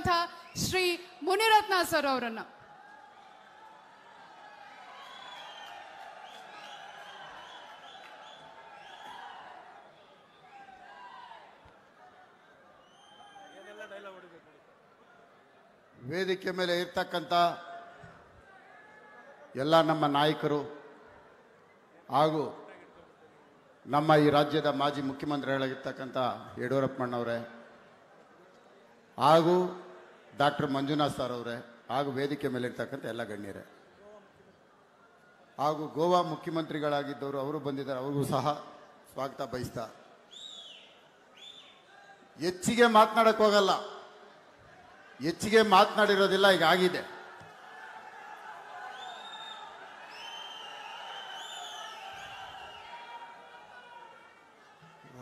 ಇರುವಂತ ಶ್ರೀ ಮುನಿರತ್ನ ಸರ್ ಅವರನ್ನ. ವೇದಿಕೆ ಮೇಲೆ ಇರ್ತಕ್ಕಂಥ ಎಲ್ಲ ನಮ್ಮ ನಾಯಕರು ಹಾಗೂ ನಮ್ಮ ಈ ರಾಜ್ಯದ ಮಾಜಿ ಮುಖ್ಯಮಂತ್ರಿಗಳಾಗಿರ್ತಕ್ಕಂಥ ಯಡಿಯೂರಪ್ಪಣ್ಣವರೇ ಹಾಗೂ ಡಾಕ್ಟರ್ ಮಂಜುನಾಥ್ ಸರ್ ಅವರೇ ಹಾಗೂ ವೇದಿಕೆ ಮೇಲೆ ಇರ್ತಕ್ಕಂಥ ಎಲ್ಲ ಗಣ್ಯರೇ. ಹಾಗೂ ಗೋವಾ ಮುಖ್ಯಮಂತ್ರಿಗಳಾಗಿದ್ದವರು ಅವರು ಬಂದಿದ್ದಾರೆ, ಅವ್ರಿಗೂ ಸಹ ಸ್ವಾಗತ ಬಯಸ್ತಾ. ಹೆಚ್ಚಿಗೆ ಮಾತನಾಡಕ್ಕೆ ಹೋಗಲ್ಲ. ಹೆಚ್ಚಿಗೆ ಮಾತನಾಡಿರೋದಿಲ್ಲ, ಈಗ ಆಗಿದೆ.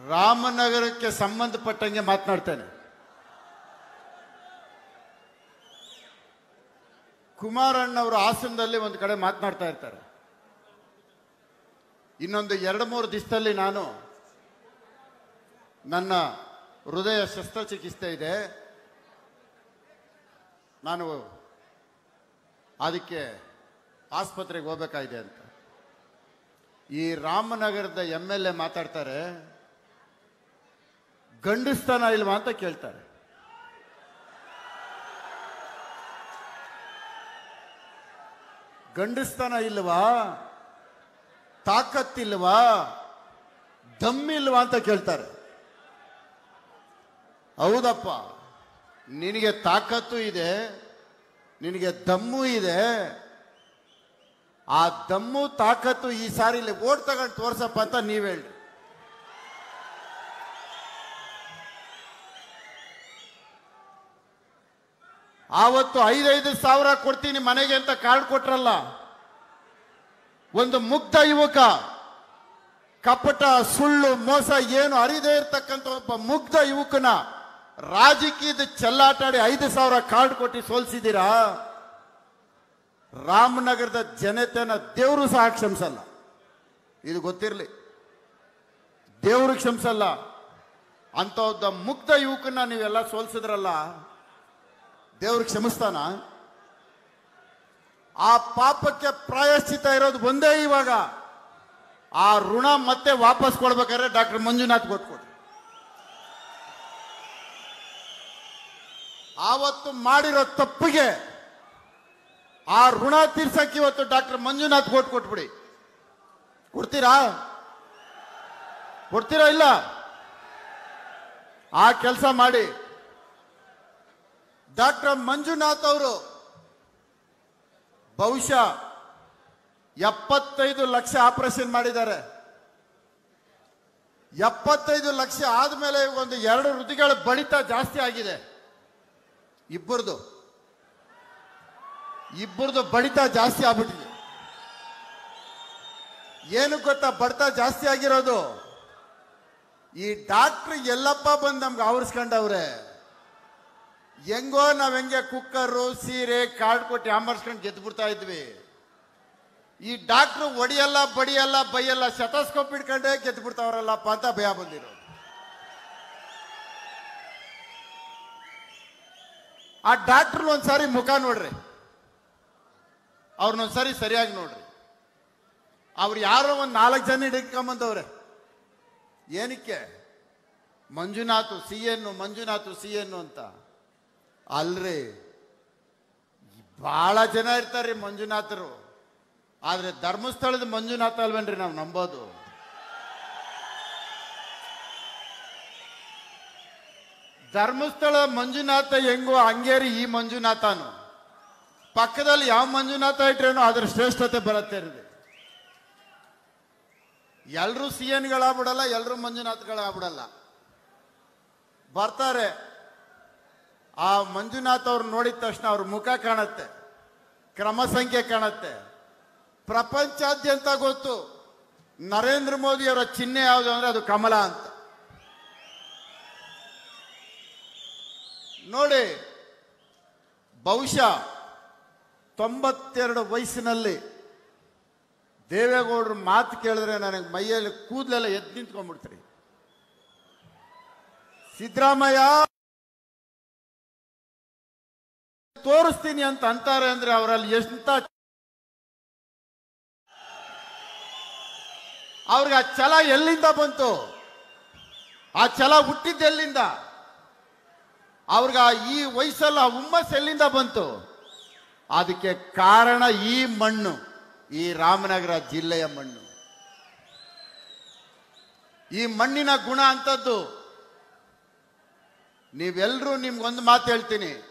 ರಾಮನಗರಕ್ಕೆ ಸಂಬಂಧಪಟ್ಟಂಗೆ ಮಾತನಾಡ್ತೇನೆ. ಕುಮಾರಣ್ಣವರು ಹಾಸನದಲ್ಲಿ ಒಂದು ಕಡೆ ಮಾತನಾಡ್ತಾ ಇರ್ತಾರೆ. ಇನ್ನೊಂದು ಎರಡು ಮೂರು ದಿವಸದಲ್ಲಿ ನಾನು ನನ್ನ ಹೃದಯ ಶಸ್ತ್ರಚಿಕಿತ್ಸೆ ಇದೆ. ನಾನು ಅದಕ್ಕೆ ಆಸ್ಪತ್ರೆಗೆ ಹೋಗ್ಬೇಕಾಗಿದೆ ಅಂತ. ಈ ರಾಮನಗರದ ಎಂ ಎಲ್ ಎ ಮಾತಾಡ್ತಾರೆ. ಗಂಡಸ್ತನ ಇಲ್ವಾ ಅಂತ ಕೇಳ್ತಾರೆ. ಗಂಡಸ್ತನ ಇಲ್ವಾ? ತಾಕತ್ತಿಲ್ವಾ? ದಮ್ಮಿಲ್ವಾ ಅಂತ ಕೇಳ್ತಾರೆ. ಹೌದಪ್ಪ. ನಿನಗೆ ತಾಕತ್ತು ಇದೆ, ನಿನಗೆ ದಮ್ಮು ಇದೆ. ಆ ದಮ್ಮು ತಾಕತ್ತು ಈ ಸಾರಿ ಇಲ್ಲಿ ಓಟ್ ತಗೊಂಡು ತೋರ್ಸಪ್ಪ ಅಂತ ನೀವು ಹೇಳ್ರಿ. ಆವತ್ತು ಐದೈದು ಸಾವಿರ ಕೊಡ್ತೀನಿ ಮನೆಗೆ ಅಂತ ಕಾರ್ಡ್ ಕೊಟ್ರಲ್ಲ. ಒಂದು ಮುಗ್ಧ ಯುವಕ, ಕಪಟ, ಸುಳ್ಳು, ಮೋಸ ಏನು ಅರಿದೇ ಇರ್ತಕ್ಕಂಥ ಒಬ್ಬ ಮುಗ್ಧ ಯುವಕನ ರಾಜಕೀಯದ ಚೆಲ್ಲಾಟಾಡಿ ಐದು ಸಾವಿರ ಕಾರ್ಡ್ ಕೊಟ್ಟು ಸೋಲ್ಸಿದ್ದೀರಾ? ರಾಮನಗರದ ಜನತೆನ ದೇವರು ಸಹ ಕ್ಷಮಿಸಲ್ಲ. ಇದು ಗೊತ್ತಿರಲಿ. ದೇವರು ಕ್ಷಮಿಸಲ್ಲ. ಅಂತ ಒಬ್ಬ ಮುಗ್ಧ ಯುವಕನ ನೀವೆಲ್ಲ ಸೋಲ್ಸಿದ್ರಲ್ಲ. ದೇವ್ರು ಕ್ಷಮಿಸ್ತಾನ? ಆ ಪಾಪಕ್ಕೆ ಪ್ರಾಯಶ್ಚಿತ ಇರೋದು ಒಂದೇ ಇವಾಗ. ಆ ಋಣ ಮತ್ತೆ ವಾಪಸ್ ಕೊಡ್ಬೇಕಾದ್ರೆ ಡಾಕ್ಟರ್ ಮಂಜುನಾಥ್ ಕೊಟ್ಕೊಡಿ ಆವತ್ತು ಮಾಡಿರೋ ತಪ್ಪಿಗೆ ಆ ಋಣ ತೀರ್ಸಕ್ಕೆ ಇವತ್ತು ಡಾಕ್ಟರ್ ಮಂಜುನಾಥ್ ಕೋಟ್ ಕೊಟ್ಬಿಡಿ. ಕೊಡ್ತೀರಾ? ಕೊಡ್ತೀರಾ ಇಲ್ಲ? ಆ ಕೆಲಸ ಮಾಡಿ. ಡಾಕ್ಟರ್ ಮಂಜುನಾಥ್ ಅವರು ಬಹುಶಃ ಎಪ್ಪತ್ತೈದು ಲಕ್ಷ ಆಪರೇಷನ್ ಮಾಡಿದ್ದಾರೆ. ಎಪ್ಪತ್ತೈದು ಲಕ್ಷ ಆದ್ಮೇಲೆ ಒಂದು ಎರಡು ಋತುಗಳ ಬಳಿತ ಜಾಸ್ತಿ ಆಗಿದೆ. ಇಬ್ಬರದು. ಇಬ್ಬರದು ಬಡಿತ ಜಾಸ್ತಿ ಆಗ್ಬಿಟ್ಟಿದೆ. ಏನು ಗೊತ್ತಾ ಬಡಿತ ಜಾಸ್ತಿ ಆಗಿರೋದು? ಈ ಡಾಕ್ಟರ್ ಎಲ್ಲಪ್ಪ ಬಂದು ನಮ್ಗೆ ಆವರಿಸ್ಕೊಂಡವ್ರೆ. ಹೆಂಗೋ ನಾವ್ ಹೆಂಗೆ ಕುಕ್ಕರು, ಸೀರೆ ಕಾರ್ಡ್ ಕೊಟ್ಟು ಆಮರ್ಸ್ಕೊಂಡು ಗೆದ್ದು ಬಿಡ್ತಾ ಇದ್ವಿ. ಈ ಡಾಕ್ಟ್ರು ಒಡಿಯಲ್ಲ, ಬಡಿಯಲ್ಲ, ಬೈಯಲ್ಲ, ಶತಸ್ಕೋಪ್ ಇಟ್ಕೊಂಡೇ ಗೆದ್ದು ಬಿಡ್ತಾವ್ರಲ್ಲಪ್ಪ ಅಂತ ಭಯ ಬಂದಿರೋ ಆ ಡಾಕ್ಟರ್ ಒಂದ್ಸಾರಿ ಮುಖ ನೋಡ್ರಿ. ಅವ್ರನ್ನೊಂದ್ಸಾರಿ ಸರಿಯಾಗಿ ನೋಡ್ರಿ. ಅವ್ರು ಯಾರೋ ಒಂದು ನಾಲ್ಕು ಜನ ಹಿಡ್ಕೊಂಬಂದವ್ರೆ. ಏನಕ್ಕೆ? ಮಂಜುನಾಥು, ಸಿ ಎನ್ನು ಮಂಜುನಾಥು, ಸಿ ಎನ್ನು ಅಂತ. ಅಲ್ರಿ. ಬಹಳ ಜನ ಇರ್ತಾರ್ರಿ ಮಂಜುನಾಥರು. ಆದ್ರೆ ಧರ್ಮಸ್ಥಳದ ಮಂಜುನಾಥ ಅಲ್ವೇನ್ರಿ ನಾವು ನಂಬೋದು. ಧರ್ಮಸ್ಥಳ ಮಂಜುನಾಥ ಹೆಂಗೋ ಹಂಗೇರಿ ಈ ಮಂಜುನಾಥನು. ಪಕ್ಕದಲ್ಲಿ ಯಾವ ಮಂಜುನಾಥ ಇಟ್ರೇನೋ ಅದ್ರ ಶ್ರೇಷ್ಠತೆ ಬರುತ್ತೆ ಎಲ್ಲರೂ ಸಿ ಎನ್ಗಳಾಗ್ಬಿಡಲ್ಲ ಎಲ್ಲರೂ ಮಂಜುನಾಥ್ಗಳಾಗ್ಬಿಡಲ್ಲ. ಬರ್ತಾರೆ. ಆ ಮಂಜುನಾಥ್ ಅವ್ರು ನೋಡಿದ ತಕ್ಷಣ ಅವ್ರ ಮುಖ ಕಾಣತ್ತೆ. ಕ್ರಮ ಸಂಖ್ಯೆ ಕಾಣತ್ತೆ. ಪ್ರಪಂಚಾದ್ಯಂತ ಗೊತ್ತು. ನರೇಂದ್ರ ಮೋದಿ ಅವರ ಚಿಹ್ನೆ ಯಾವುದು ಅಂದ್ರೆ ಅದು ಕಮಲ ಅಂತ. ನೋಡಿ, ಬಹುಶಃ ತೊಂಬತ್ತೆರಡು ವಯಸ್ಸಿನಲ್ಲಿ ದೇವೇಗೌಡರು ಮಾತು ಕೇಳಿದ್ರೆ ನನಗೆ ಮೈಯಲ್ಲಿ ಕೂದಲೆಲ್ಲ ಎದ್ದು ನಿಂತ್ಕೊಂಡ್ಬಿಡ್ತೀರಿ. ಸಿದ್ದರಾಮಯ್ಯ! ತೋರಿಸ್ತೀನಿ ಅಂತ ಅಂತಾರೆ ಅಂದ್ರೆ ಅವರಲ್ಲಿ ಎಂತ ಅವ್ರಿಗೆ ಆ ಛಲ ಎಲ್ಲಿಂದ ಬಂತು? ಆ ಛಲ ಹುಟ್ಟಿದ್ದು ಎಲ್ಲಿಂದ? ಅವ್ರಿಗೆ ಈ ವಯಸ್ಸಲ್ಲಿ ಆ ಹುಮ್ಮಸ್ ಎಲ್ಲಿಂದ ಬಂತು? ಅದಕ್ಕೆ ಕಾರಣ ಈ ಮಣ್ಣು, ಈ ರಾಮನಗರ ಜಿಲ್ಲೆಯ ಮಣ್ಣು. ಈ ಮಣ್ಣಿನ ಗುಣ ಅಂತದ್ದು ನೀವೆಲ್ಲರೂ ನಿಮ್ಗೊಂದು ಮಾತು ಹೇಳ್ತೀನಿ.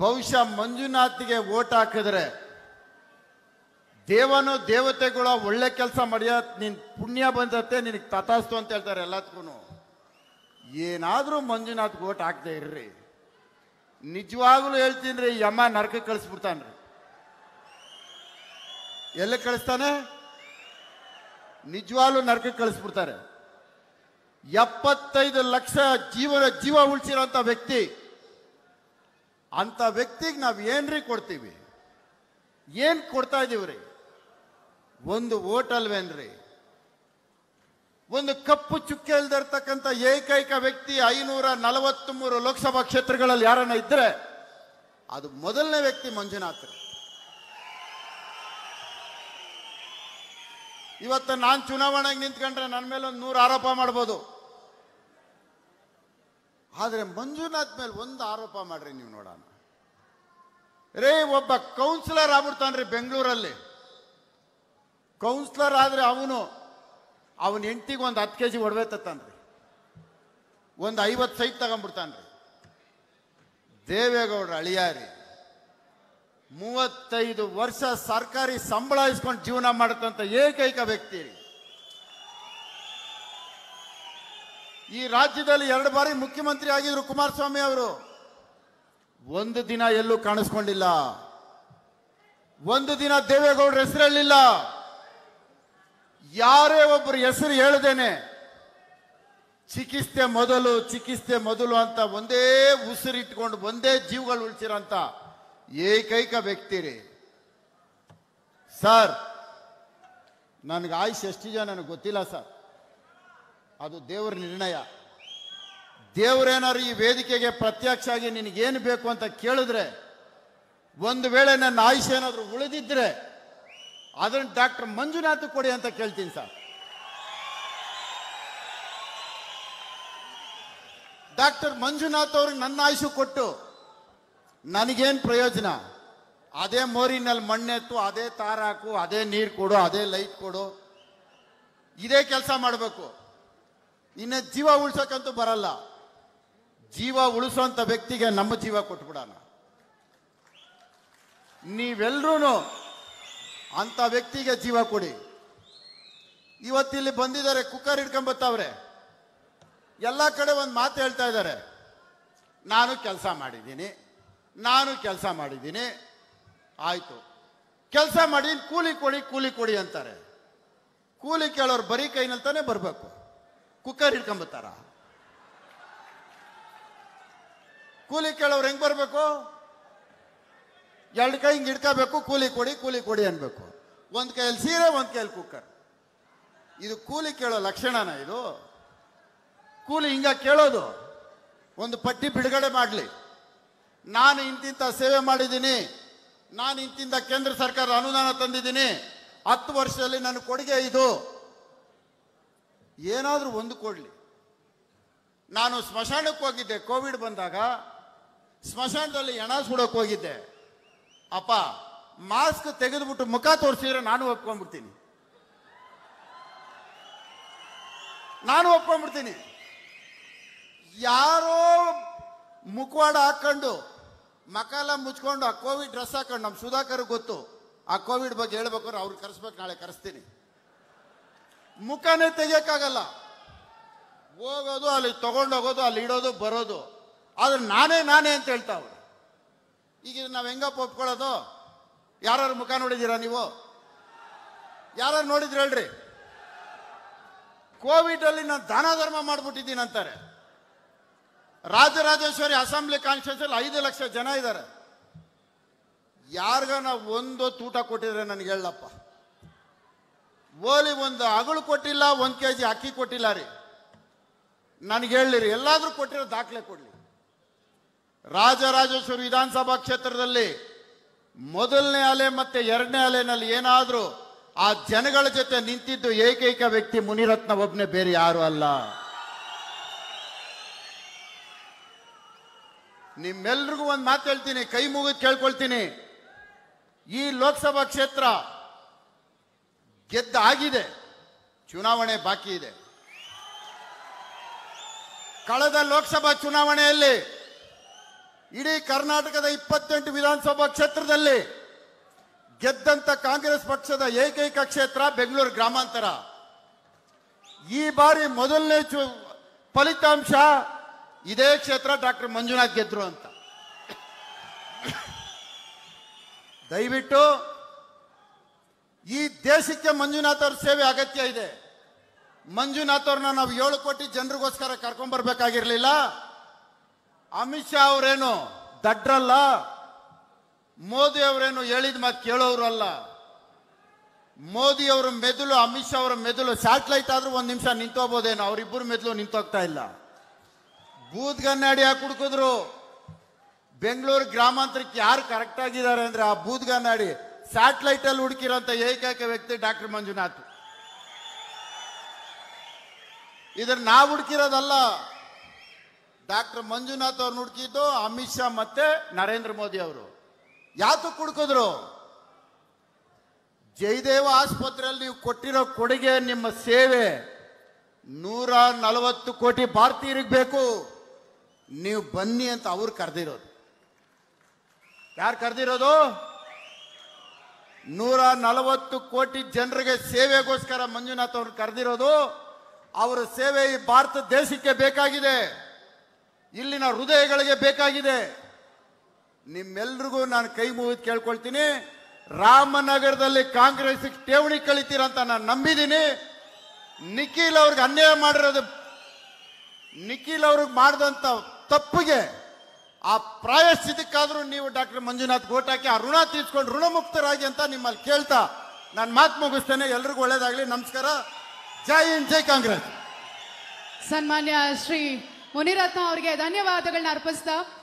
ಬಹುಶಃ ಮಂಜುನಾಥ್ಗೆ ಓಟ್ ಹಾಕಿದ್ರೆ ದೇವನು ದೇವತೆಗಳ ಒಳ್ಳೆ ಕೆಲಸ ಮಾಡಿಯ, ನಿನ್ ಪುಣ್ಯ ಬಂದತ್ತೆ, ನಿನಗೆ ತಥಾಸ್ತು ಅಂತ ಹೇಳ್ತಾರೆ ಎಲ್ಲದಕ್ಕೂ ಏನಾದರೂ ಮಂಜುನಾಥ್ಗೆ ಓಟ್ ಹಾಕದೆ ಇರ್ರಿ. ನಿಜವಾಗ್ಲೂ ಹೇಳ್ತೀನಿ ರೀ ಯಮ ನರಕ ಕಳಿಸ್ಬಿಡ್ತಾನ್ರಿ. ಎಲ್ಲಿ ಕಳಿಸ್ತಾನೆ? ನಿಜವಾಗ್ಲೂ ನರಕ ಕಳಿಸ್ಬಿಡ್ತಾರೆ. ಎಪ್ಪತ್ತೈದು ಲಕ್ಷ ಜೀವನ, ಜೀವ ಉಳಿಸಿರೋಂಥ ವ್ಯಕ್ತಿ ಅಂತ ವ್ಯಕ್ತಿಗೆ ನಾವು ಏನ್ರಿ ಕೊಡ್ತೀವಿ? ಏನ್ ಕೊಡ್ತಾ ಇದೀವ್ರಿ? ಒಂದು ಓಟ್ ಅಲ್ವೇನ್ರಿ? ಒಂದು ಕಪ್ಪು ಚುಕ್ಕೆ ಇಲ್ದಿರ್ತಕ್ಕಂಥ ಏಕೈಕ ವ್ಯಕ್ತಿ ಐನೂರ ನಲವತ್ತ್ ಮೂರು ಲೋಕಸಭಾ ಕ್ಷೇತ್ರಗಳಲ್ಲಿ ಯಾರನ್ನ ಇದ್ರೆ ಅದು ಮೊದಲನೇ ವ್ಯಕ್ತಿ ಮಂಜುನಾಥ್. ಇವತ್ತು ನಾನು ಚುನಾವಣೆಗೆ ನಿಂತ್ಕೊಂಡ್ರೆ ನನ್ನ ಮೇಲೆ ಒಂದು ನೂರು ಆರೋಪ ಮಾಡ್ಬೋದು. ಆದ್ರೆ ಮಂಜುನಾಥ್ ಮೇಲೆ ಒಂದು ಆರೋಪ ಮಾಡ್ರಿ ನೀವು ನೋಡೋಣ. ರೇ, ಒಬ್ಬ ಕೌನ್ಸಿಲರ್ ಆಗ್ಬಿಡ್ತಾನ್ರಿ ಬೆಂಗಳೂರಲ್ಲಿ. ಕೌನ್ಸಿಲರ್ ಆದ್ರೆ ಅವನು, ಅವನ ಹೆಂಡತಿಗೆ ಒಂದು ಹತ್ತು ಕೆ ಜಿ ಒಡವೆ ತತ್ತಾನ್ರಿ ಒಂದು ಐವತ್ತು ಸೈಟ್ ತಗೊಂಡ್ಬಿಡ್ತಾನ್ರಿ ದೇವೇಗೌಡರ ಅಳಿಯಾರಿ. ಮೂವತ್ತೈದು ವರ್ಷ ಸರ್ಕಾರಿ ಸಂಬಳ ಇಸ್ಕೊಂಡು ಜೀವನ ಮಾಡತಂತ ಏಕೈಕ ವ್ಯಕ್ತಿ ರೀ. ಈ ರಾಜ್ಯದಲ್ಲಿ ಎರಡು ಬಾರಿ ಮುಖ್ಯಮಂತ್ರಿ ಆಗಿದ್ರು ಕುಮಾರಸ್ವಾಮಿ ಅವರು. ಒಂದು ದಿನ ಎಲ್ಲೂ ಕಾಣಿಸ್ಕೊಂಡಿಲ್ಲ. ಒಂದು ದಿನ ದೇವೇಗೌಡರ ಹೆಸರು ಯಾರೇ ಒಬ್ಬರು ಹೆಸರು ಹೇಳ್ದೇನೆ, ಚಿಕಿತ್ಸೆ ಮೊದಲು ಚಿಕಿತ್ಸೆ ಮೊದಲು ಅಂತ ಒಂದೇ ಉಸಿರಿಟ್ಕೊಂಡು, ಒಂದೇ ಜೀವಗಳು ಉಳಿಸಿರಂತ ಏಕೈಕ ವ್ಯಕ್ತಿ ರೀ. ಸರ್, ನನಗೆ ಆಯುಷ್ ಎಷ್ಟಿದೆ ನನಗೆ ಗೊತ್ತಿಲ್ಲ ಸರ್. ಅದು ದೇವರ ನಿರ್ಣಯ. ದೇವರೇನಾದ್ರು ಈ ವೇದಿಕೆಗೆ ಪ್ರತ್ಯಕ್ಷ ಆಗಿ ನಿನಗೇನು ಬೇಕು ಅಂತ ಕೇಳಿದ್ರೆ, ಒಂದು ವೇಳೆ ನನ್ನ ಆಯುಷ ಏನಾದರೂ ಉಳಿದಿದ್ರೆ, ಅದನ್ನು ಡಾಕ್ಟರ್ ಮಂಜುನಾಥ್ ಕೊಡಿ ಅಂತ ಕೇಳ್ತೀನಿ ಸರ್. ಡಾಕ್ಟರ್ ಮಂಜುನಾಥ್ ಅವ್ರಿಗೆ ನನ್ನ ಆಯುಷು ಕೊಟ್ಟು, ನನಗೇನು ಪ್ರಯೋಜನ? ಅದೇ ಮೋರಿನಲ್ಲಿ ಮಣ್ಣೆತ್ತು ಅದೇ ತಾರಾಕು ಅದೇ ನೀರು ಕೊಡು, ಅದೇ ಲೈಟ್ ಕೊಡು, ಇದೇ ಕೆಲಸ ಮಾಡಬೇಕು. ಇನ್ನು ಜೀವ ಉಳ್ಸಕ್ಕಂತೂ ಬರಲ್ಲ. ಜೀವ ಉಳಿಸೋಂಥ ವ್ಯಕ್ತಿಗೆ ನಮ್ಮ ಜೀವ ಕೊಟ್ಬಿಡೋಣ. ನೀವೆಲ್ಲರೂ ಅಂತ ವ್ಯಕ್ತಿಗೆ ಜೀವ ಕೊಡಿ. ಇವತ್ತಿಲ್ಲಿ ಬಂದಿದ್ದಾರೆ, ಕುಕ್ಕರ್ ಹಿಡ್ಕೊಂಬತ್ತವ್ರೆ. ಎಲ್ಲ ಕಡೆ ಒಂದು ಮಾತು ಹೇಳ್ತಾ ಇದ್ದಾರೆ. ನಾನು ಕೆಲಸ ಮಾಡಿದ್ದೀನಿ, ನಾನು ಕೆಲಸ ಮಾಡಿದ್ದೀನಿ. ಆಯಿತು. ಕೆಲಸ ಮಾಡಿ, ಕೂಲಿ ಕೊಡಿ ಕೂಲಿ ಕೊಡಿ ಅಂತಾರೆ. ಕೂಲಿ ಕೇಳೋರು ಬರೀ ಕೈನಲ್ಲಿ ತಾನೇ ಬರಬೇಕು. ಕುಕ್ಕರ್ ಹಿಡ್ಕೊಂಬತ್ತಾರ ಕೂಲಿ ಕೇಳೋರು ಹೆಂಗ್ ಬರಬೇಕು? ಎರಡು ಕೈ ಹಿಂಗೆ ಹಿಡ್ಕೋಬೇಕು, ಕೂಲಿ ಕೊಡಿ ಕೂಲಿ ಕೊಡಿ ಅನ್ಬೇಕು. ಒಂದು ಕೈಯಲ್ಲಿ ಸೀರೆ, ಒಂದು ಕೈಯಲ್ಲಿ ಕುಕ್ಕರ್. ಇದು ಕೂಲಿ ಕೇಳೋ ಲಕ್ಷಣನ ಇದು. ಕೂಲಿ ಹಿಂಗ ಕೇಳೋದು. ಒಂದು ಪಟ್ಟಿ ಬಿಡುಗಡೆ ಮಾಡಲಿ. ನಾನು ಇಂತಿಂತ ಸೇವೆ ಮಾಡಿದ್ದೀನಿ. ನಾನು ಇಂತಿಂತ ಕೇಂದ್ರ ಸರ್ಕಾರ ಅನುದಾನ ತಂದಿದ್ದೀನಿ. ಹತ್ತು ವರ್ಷದಲ್ಲಿ ನನ್ನ ಕೊಡುಗೆ ಇದು. ಏನಾದರೂ ಒಂದು ಕೊಡಲಿ. ನಾನು ಸ್ಮಶಾನಕ್ಕೆ ಹೋಗಿದ್ದೆ, ಕೋವಿಡ್ ಬಂದಾಗ. ಸ್ಮಶಾನದಲ್ಲಿ ಹೆಣ ಸುಡೋಕೆ ಹೋಗಿದ್ದೆ. ಅಪ್ಪ, ಮಾಸ್ಕ್ ತೆಗೆದುಬಿಟ್ಟು ಮುಖ ತೋರಿಸಿದ್ರೆ ನಾನು ಒಪ್ಕೊಂಡ್ಬಿಡ್ತೀನಿ. ನಾನು ಒಪ್ಕೊಂಡ್ಬಿಡ್ತೀನಿ. ಯಾರೋ ಮುಖವಾಡ ಹಾಕೊಂಡು, ಮಕಾಲ ಮುಚ್ಕೊಂಡು ಆ ಕೋವಿಡ್ ಡ್ರೆಸ್ ಹಾಕೊಂಡು ನಮ್ಮ ಸುಧಾಕರ್ ಗೊತ್ತು. ಆ ಕೋವಿಡ್ ಬಗ್ಗೆ ಹೇಳ್ಬೇಕಾದ್ರೆ ಅವ್ರು ಕರೆಸ್ಬೇಕು, ನಾಳೆ ಕರೆಸ್ತೀನಿ. ಮುಖನೇ ತೆಗಿಯಕ್ಕಾಗಲ್ಲ. ಹೋಗೋದು, ಅಲ್ಲಿ ತಗೊಂಡೋಗೋದು ಅಲ್ಲಿ ಇಡೋದು, ಬರೋದು. ಆದ್ರೆ ನಾನೇ ನಾನೇ ಅಂತ ಹೇಳ್ತಾವ್ರು ಈಗ ನಾವು ಹೆಂಗಪ್ಪ ಒಪ್ಕೊಳ್ಳೋದು? ಯಾರು ಮುಖ ನೋಡಿದ್ದೀರಾ ನೀವು? ಯಾರು ನೋಡಿದ್ರಿ ಹೇಳ್ರಿ. ಕೋವಿಡ್ ಅಲ್ಲಿ ನಾನು ದಾನ ಧರ್ಮ ಮಾಡ್ಬಿಟ್ಟಿದ್ದೀನಿ ಅಂತಾರೆ. ರಾಜರಾಜೇಶ್ವರಿ ಅಸೆಂಬ್ಲಿ ಕಾನ್ಸ್ಟಿಟ್ಯೂನ್ಸಿ ಐದು ಲಕ್ಷ ಜನ ಇದ್ದಾರೆ. ಯಾರಿಗ ನಾವು ಒಂದು ಊಟ ಕೊಟ್ಟಿದ್ರೆ ನನಗೆ ಹೇಳಪ್ಪ. ಓಲಿ ಒಂದು ಅಗಳು ಕೊಟ್ಟಿಲ್ಲ, ಒಂದು ಕೆ ಜಿ ಅಕ್ಕಿ ಕೊಟ್ಟಿಲ್ಲ ರೀ. ನನಗೆ ಹೇಳಿರಿ ಎಲ್ಲಾದರೂ ಕೊಟ್ಟಿರೋ ದಾಖಲೆ ಕೊಡಲಿ. ರಾಜರಾಜೇಶ್ವರಿ ವಿಧಾನಸಭಾ ಕ್ಷೇತ್ರದಲ್ಲಿ ಮೊದಲನೇ ಅಲೆ ಮತ್ತೆ ಎರಡನೇ ಅಲೆನಲ್ಲಿ ಏನಾದರೂ ಆ ಜನಗಳ ಜೊತೆ ನಿಂತಿದ್ದು ಏಕೈಕ ವ್ಯಕ್ತಿ ಮುನಿರತ್ನ ಒಬ್ಬನೇ ಬೇರೆ ಯಾರು ಅಲ್ಲ. ನಿಮ್ಮೆಲ್ರಿಗೂ ಒಂದು ಮಾತು ಹೇಳ್ತೀನಿ, ಕೈ ಮುಗಿದು ಕೇಳ್ಕೊಳ್ತೀನಿ. ಈ ಲೋಕಸಭಾ ಕ್ಷೇತ್ರ ಗೆದ್ದ ಆಗಿದೆ ಚುನಾವಣೆ ಬಾಕಿ ಇದೆ. ಕಳೆದ ಲೋಕಸಭಾ ಚುನಾವಣೆಯಲ್ಲಿ ಇಡೀ ಕರ್ನಾಟಕದ ಇಪ್ಪತ್ತೆಂಟು ವಿಧಾನಸಭಾ ಕ್ಷೇತ್ರದಲ್ಲಿ ಗೆದ್ದಂತ ಕಾಂಗ್ರೆಸ್ ಪಕ್ಷದ ಏಕೈಕ ಕ್ಷೇತ್ರ ಬೆಂಗಳೂರು ಗ್ರಾಮಾಂತರ. ಈ ಬಾರಿ ಮೊದಲನೇ ಚು, ಫಲಿತಾಂಶ ಇದೇ ಕ್ಷೇತ್ರ ಡಾಕ್ಟರ್ ಮಂಜುನಾಥ್ ಗೆದ್ರು ಅಂತ. ದಯವಿಟ್ಟು ಈ ದೇಶಕ್ಕೆ ಮಂಜುನಾಥ್ ಅವ್ರ ಸೇವೆ ಅಗತ್ಯ ಇದೆ. ಮಂಜುನಾಥ್ ಅವ್ರನ್ನ ನಾವು ಏಳು ಕೋಟಿ ಜನರಿಗೋಸ್ಕರ ಕರ್ಕೊಂಡ್ ಬರ್ಬೇಕಾಗಿರ್ಲಿಲ್ಲ. ಅಮಿತ್ ಶಾ ಅವರೇನು ದಡ್ರಲ್ಲ? ಮೋದಿ ಅವರೇನು ಹೇಳಿದ ಮಾತು ಕೇಳೋರು ಅಲ್ಲ. ಮೋದಿ ಅವರ ಮೆದುಳು, ಅಮಿತ್ ಶಾ ಅವರ ಮೆದುಳು ಸ್ಯಾಟಲೈಟ್ ಆದ್ರೂ ಒಂದ್ ನಿಮಿಷ ನಿಂತೋಗ್ಬೋದೇನೋ ಅವರಿಬ್ಬರು ಮೆದುಳು ನಿಂತೋಗ್ತಾ ಇಲ್ಲ. ಬೂತ್ ಗನ್ನಾಡಿ ಹಾಕಿ ಹುಡುಕಿದ್ರು? ಬೆಂಗಳೂರು ಗ್ರಾಮಾಂತರಕ್ಕೆ ಯಾರು ಕರೆಕ್ಟ್ ಆಗಿದ್ದಾರೆ ಅಂದ್ರೆ ಆ ಬೂತ್ ಗನ್ನಾಡಿ ಸ್ಯಾಟಲೈಟ್ ಅಲ್ಲಿ ಹುಡುಕಿರೋಂಥ ಏಕೈಕ ವ್ಯಕ್ತಿ ಡಾಕ್ಟರ್ ಮಂಜುನಾಥ್. ಇದ್ರ ನಾವು ಹುಡುಕಿರೋದಲ್ಲ, ಡಾಕ್ಟರ್ ಮಂಜುನಾಥ್ ಅವ್ರನ್ನ ಹುಡುಕಿದ್ದು, ಅಮಿತ್ ಶಾ ಮತ್ತೆ ನರೇಂದ್ರ ಮೋದಿ ಅವರು. ಯಾತಕ್ಕೆ ಹುಡುಕಿದ್ರು? ಜಯದೇವ ಆಸ್ಪತ್ರೆಯಲ್ಲಿ ನೀವು ಕೊಟ್ಟಿರೋ ಕೊಡುಗೆ, ನಿಮ್ಮ ಸೇವೆ ನೂರ ನಲವತ್ತು ಕೋಟಿ ಭಾರತೀಯರಿಗೆ ಬೇಕು. ನೀವು ಬನ್ನಿ ಅಂತ ಅವ್ರು ಕರೆದಿರೋದು. ಯಾರು ಕರೆದಿರೋದು? ನೂರ ನಲವತ್ತು ಕೋಟಿ ಜನರಿಗೆ ಸೇವೆಗೋಸ್ಕರ ಮಂಜುನಾಥ್ ಅವರು ಕರೆದಿರೋದು. ಅವರ ಸೇವೆ ಈ ಭಾರತ ದೇಶಕ್ಕೆ ಬೇಕಾಗಿದೆ. ಇಲ್ಲಿನ ಹೃದಯಗಳಿಗೆ ಬೇಕಾಗಿದೆ. ನಿಮ್ಮೆಲ್ರಿಗೂ ನಾನು ಕೈ ಮುಗಿದು ಕೇಳ್ಕೊಳ್ತೀನಿ. ರಾಮನಗರದಲ್ಲಿ ಕಾಂಗ್ರೆಸ್ ಠೇವಣಿ ಕಳಿತೀರಂತ ನಾನು ನಂಬಿದ್ದೀನಿ ನಿಖಿಲ್ ಅವ್ರಿಗೆ ಅನ್ಯಾಯ ಮಾಡಿರೋದು ನಿಖಿಲ್ ಅವ್ರಿಗೆ ಮಾಡಿದಂತ ತಪ್ಪಿಗೆ ಆ ಪ್ರಾಯಸ್ಥಿತಿಕ್ಕಾದರೂ ನೀವು ಡಾಕ್ಟರ್ ಮಂಜುನಾಥ್ ಗೋಟಾಕಿ ಆ ಋಣ ತೀರ್ಸ್ಕೊಂಡು ಋಣಮುಕ್ತರಾಗಿ ಅಂತ ನಿಮ್ಮಲ್ಲಿ ಕೇಳ್ತಾ, ನಾನು ಮಾತು ಮುಗಿಸ್ತೇನೆ, ಎಲ್ರಿಗೂ ಒಳ್ಳೇದಾಗಲಿ, ನಮಸ್ಕಾರ. ಜೈ ಹಿಂದ್, ಜೈ ಕಾಂಗ್ರೆಸ್. ಸನ್ಮಾನ್ಯ ಶ್ರೀ ಮುನಿರತ್ನ ಅವರಿಗೆ ಧನ್ಯವಾದಗಳನ್ನ ಅರ್ಪಿಸ್ತಾ